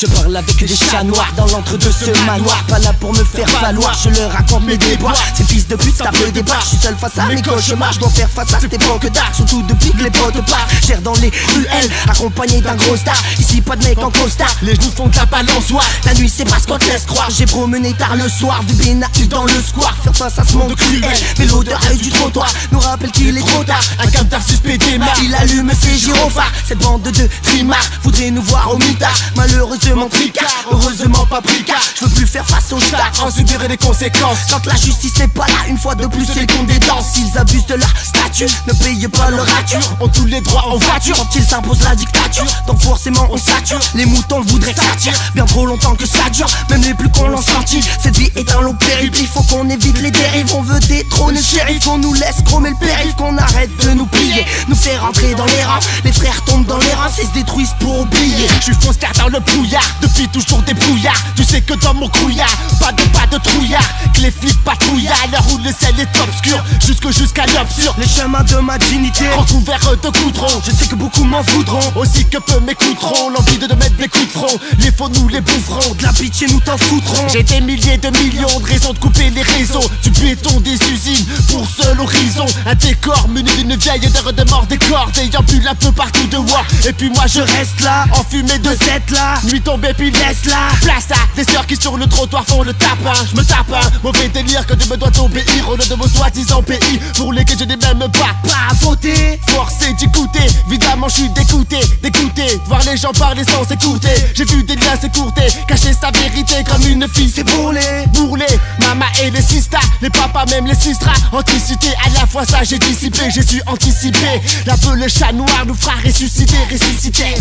Je parle avec des chats noirs dans l'entre de ce manoir. Pas là pour me faire valoir, je leur raconte mes déboires. Ces fils de pute tapent le débat, je suis seul face à mes cauchemars. Je dois faire face à cette époque d'art, surtout depuis que les potes partent. Cher dans les ruelles, accompagné d'un gros star. Ici pas de mec en costard, les genoux font de la balançoire. La nuit c'est pas ce qu'on te laisse croire, j'ai promené tard le soir. Du Benahi dans le square, faire face à ce monde cruel. Mais l'odeur du trottoir. Nous rappelle qu'il est trop tard. Un capteur suspect démarre, il allume ses gyrophares. Cette bande de trimards voudrait nous voir au mitard Malheureusement heureusement pas car Je veux plus faire face aux stars, en subir les conséquences. Quand la justice n'est pas là, une fois de plus c'est le des danses S'ils abusent de leur statut, ne payent pas leur rature. Ont tous les droits en voiture, quand ils s'imposent la dictature Donc forcément on sature, les moutons voudraient tire Bien trop longtemps que ça dure, même les plus cons l'ont senti. Cette vie est un long périple, il faut qu'on évite les dérives. On veut détrôner shérif, qu'on nous laisse chromer le périph' Qu'on arrête de nous plier, nous faire rentrer dans les rangs. Les frères ils se détruisent pour oublier. Je suis faussaire dans le brouillard, depuis toujours des brouillards Tu sais que dans mon couillard, pas de de trouillard Que les flics patrouillent à l'heure où le ciel est obscur. Jusque jusqu'à l'absurde Les chemins de ma dignité recouverts de goudron Je sais que beaucoup m'en voudront. Aussi que peu m'écouteront. L'envie de mettre des coups de front. Les faux nous les boufferont. De la pitié nous t'en foutrons. J'ai des milliers de millions de raisons de couper les réseaux. Du béton des usines pour seul horizon. Un décor muni d'une vieille heure de mort des cordes. Ayant pu un peu partout de voir Et puis moi je reste là Enfumé de cette là. Nuit tombée puis laisse là Place à des sœurs qui sur le trottoir font le tapin Je me tape un mauvais délire que je me dois obéir Au nom de vos soi-disant pays. Pour lesquels je n'ai même pas Pas à voter. Forcé d'écouter Évidemment je suis dégoûté Dégoûté Voir les gens parler sans s'écouter. J'ai vu des liens s'écourter Cacher sa vérité comme une fille C'est bourlé Bourlé Mama et les sistas Les papas même les sistras Anticité à la fois ça j'ai dissipé. J'ai su anticiper. La le chat noir nous fera ressusciter Ressusciter